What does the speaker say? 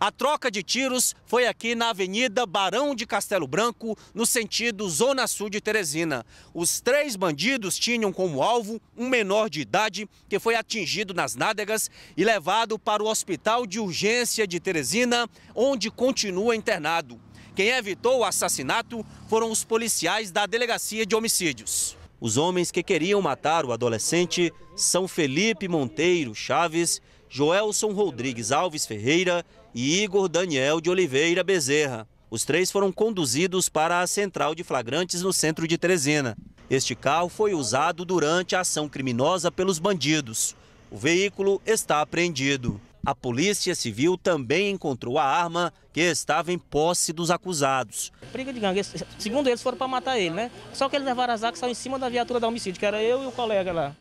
A troca de tiros foi aqui na Avenida Barão de Castelo Branco, no sentido Zona Sul de Teresina. Os três bandidos tinham como alvo um menor de idade que foi atingido nas nádegas e levado para o Hospital de Urgência de Teresina, onde continua internado. Quem evitou o assassinato foram os policiais da Delegacia de Homicídios. Os homens que queriam matar o adolescente são Felipe Monteiro Chaves, Joelson Rodrigues Alves Ferreira e Igor Daniel de Oliveira Bezerra. Os três foram conduzidos para a central de flagrantes no centro de Teresina. Este carro foi usado durante a ação criminosa pelos bandidos. O veículo está apreendido. A Polícia Civil também encontrou a arma que estava em posse dos acusados. Briga de gangue, segundo eles foram para matar ele, né? Só que eles levaram as armas em cima da viatura da homicídio, que era eu e o colega lá.